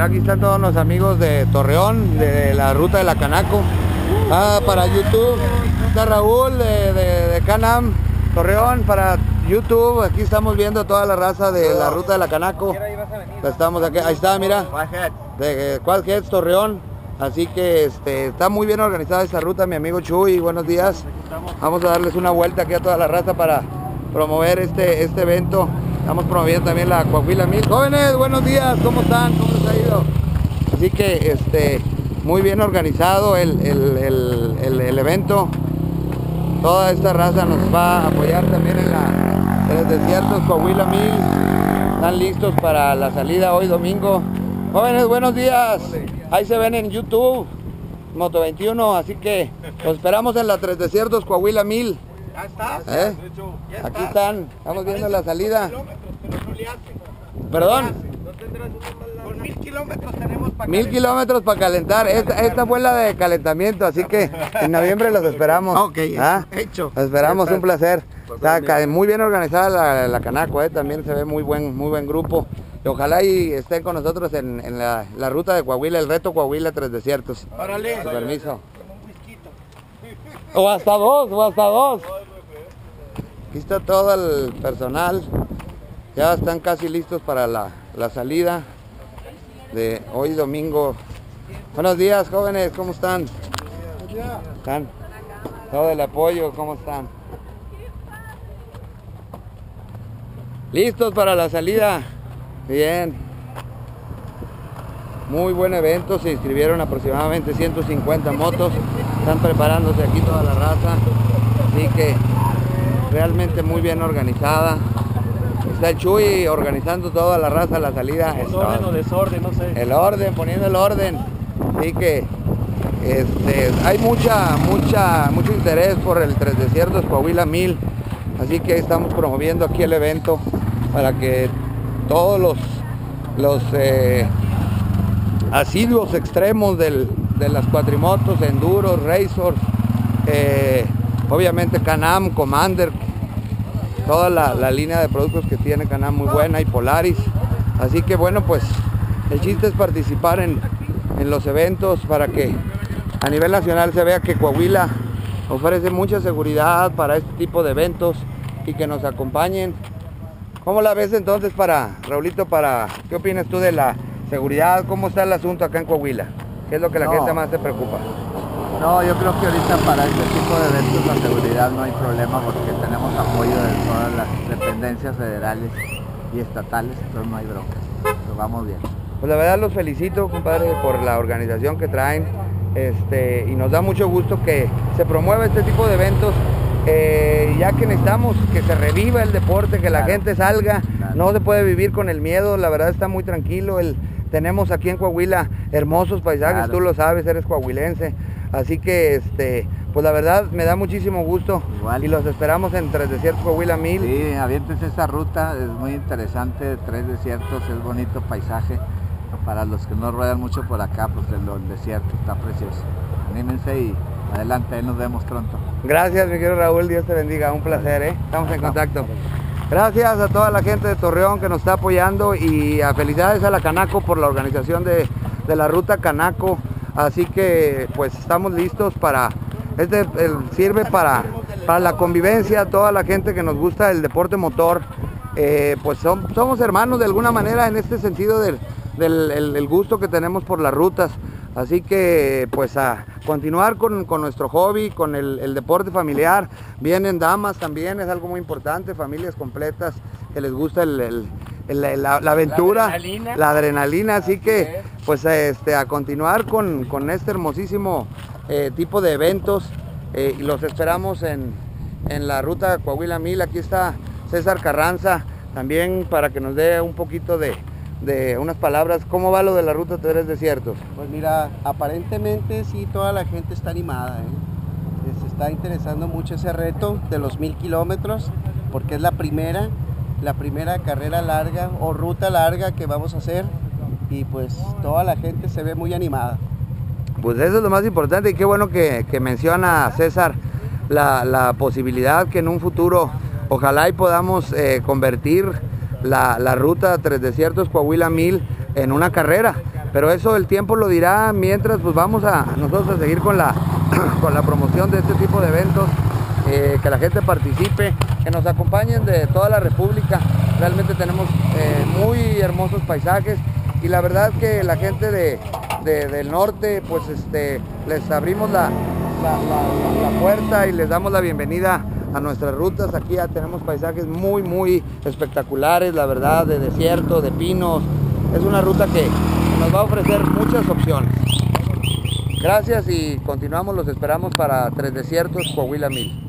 Aquí están todos los amigos de Torreón, de la ruta de la Canaco. Ah, para YouTube, está Raúl de, de, de Canam, Torreón, para YouTube, aquí estamos viendo toda la raza de la ruta de la Canaco. Estamos aquí, ahí está, mira. De Quadheads, Torreón. Así que este, está muy bien organizada esta ruta, mi amigo Chuy, buenos días. Vamos a darles una vuelta aquí a toda la raza para promover este, este evento. Estamos promoviendo también la Coahuila Mil. Jóvenes, buenos días, ¿cómo están? ¿Cómo les ha ido? Así que este, muy bien organizado el, el, el, el evento. Toda esta raza nos va a apoyar también en, la, en los desiertos Coahuila Mil. Están listos para la salida hoy domingo. Jóvenes, buenos días. Ahí se ven en YouTube, Moto 21, así que los esperamos en la Tres Desiertos Coahuila 1000. Ya estás. ¿Eh? Ya Aquí están, estamos viendo la salida. Kilómetros, pero no le hace. Perdón, No tendrás una Con mil kilómetros tenemos para mil calentar. kilómetros para calentar. Esta, esta fue la de calentamiento, así que en noviembre los esperamos. Ok, ¿Ah? hecho. Los esperamos, está. un placer. Está ca- muy bien organizada la, la Canaco, ¿eh? también se ve muy buen, muy buen grupo. Y ojalá y estén con nosotros en, en la, la ruta de Coahuila, el reto Coahuila Tres Desiertos. Órale. Con permiso. O hasta dos, o hasta dos. Aquí está todo el personal. Ya están casi listos para la, la salida de hoy domingo. Buenos días, jóvenes, ¿cómo están? ¿Están? Todo el apoyo, ¿cómo están? ¿Listos para la salida? Bien. Muy buen evento, se inscribieron aproximadamente 150 motos, están preparándose aquí toda la raza, así que realmente muy bien organizada. Está el Chuy organizando toda la raza, la salida. Desorden o desorden, no sé. El orden, poniendo el orden. Así que este, hay mucha, mucha, mucho interés por el Tres Desiertos Coahuila 1000. Así que estamos promoviendo aquí el evento para que todos los, los eh, asiduos extremos del- de las cuatrimotos, enduros, racers, eh, obviamente Canam, Commander, toda la, la línea de productos que tiene Canam muy buena y Polaris. Así que bueno, pues el chiste es participar en, en los eventos para que a nivel nacional se vea que Coahuila ofrece mucha seguridad para este tipo de eventos y que nos acompañen. ¿Cómo la ves entonces para, Raulito, para, qué opinas tú de la seguridad? ¿Cómo está el asunto acá en Coahuila? ¿Qué es lo que la No. gente más te preocupa? No, yo creo que ahorita para este tipo de eventos la seguridad no hay problema porque tenemos apoyo de todas las dependencias federales y estatales, entonces no hay broncas. Pero vamos bien. Pues la verdad los felicito, compadre, por la organización que traen. Este, y nos da mucho gusto que se promueva este tipo de eventos, eh, ya que necesitamos que se reviva el deporte, que la Claro. gente salga. Claro. No se puede vivir con el miedo, la verdad está muy tranquilo. El, tenemos aquí en Coahuila hermosos paisajes, Claro. tú lo sabes, eres coahuilense. Así que, este, pues la verdad me da muchísimo gusto. Igual. Y los esperamos en Tres Desiertos Coahuila 1000. Sí, aviéntense esa ruta, es muy interesante, tres desiertos, es bonito paisaje. Para los que no ruedan mucho por acá, pues el, el desierto está precioso. Anímense y adelante, ahí nos vemos pronto. Gracias, mi querido Raúl, Dios te bendiga, un placer, ¿eh? estamos en contacto. Gracias a toda la gente de Torreón que nos está apoyando y a felicidades a la Canaco por la organización de, de la ruta Canaco. Así que pues estamos listos para, este sirve para, para la convivencia, toda la gente que nos gusta el deporte motor, eh, pues som- somos hermanos de alguna manera en este sentido del, del el- el gusto que tenemos por las rutas. Así que pues a continuar con, con nuestro hobby, con el, el deporte familiar. Vienen damas también, es algo muy importante, familias completas que les gusta el- la, la aventura, la adrenalina. adrenalina. Así, Así que es. pues este, a continuar con, con este hermosísimo eh, tipo de eventos eh, y los esperamos en, en la ruta Coahuila 1000. Aquí está César Carranza también para que nos dé un poquito de, de unas palabras. ¿Cómo va lo de la ruta Tres Desiertos? Pues mira, aparentemente sí toda la gente está animada, ¿eh? Les está interesando mucho ese reto de los mil kilómetros, porque es la primera, la primera carrera larga o ruta larga que vamos a hacer y pues toda la gente se ve muy animada. Pues eso es lo más importante y qué bueno que, que menciona César la, la posibilidad que en un futuro ojalá y podamos eh, convertir la, la ruta Tres Desiertos Coahuila 1000 en una carrera. Pero eso el tiempo lo dirá mientras pues vamos a nosotros a seguir con la, con la promoción de este tipo de eventos, eh, que la gente participe, que nos acompañen de toda la República. Realmente tenemos eh, muy hermosos paisajes y la verdad que la gente de, del norte pues este, les abrimos la, la, la puerta y les damos la bienvenida a nuestras rutas. Aquí ya tenemos paisajes muy, muy espectaculares, la verdad, de desierto, de pinos. Es una ruta que nos va a ofrecer muchas opciones. Gracias y continuamos, los esperamos para Tres Desiertos, Coahuila 1000.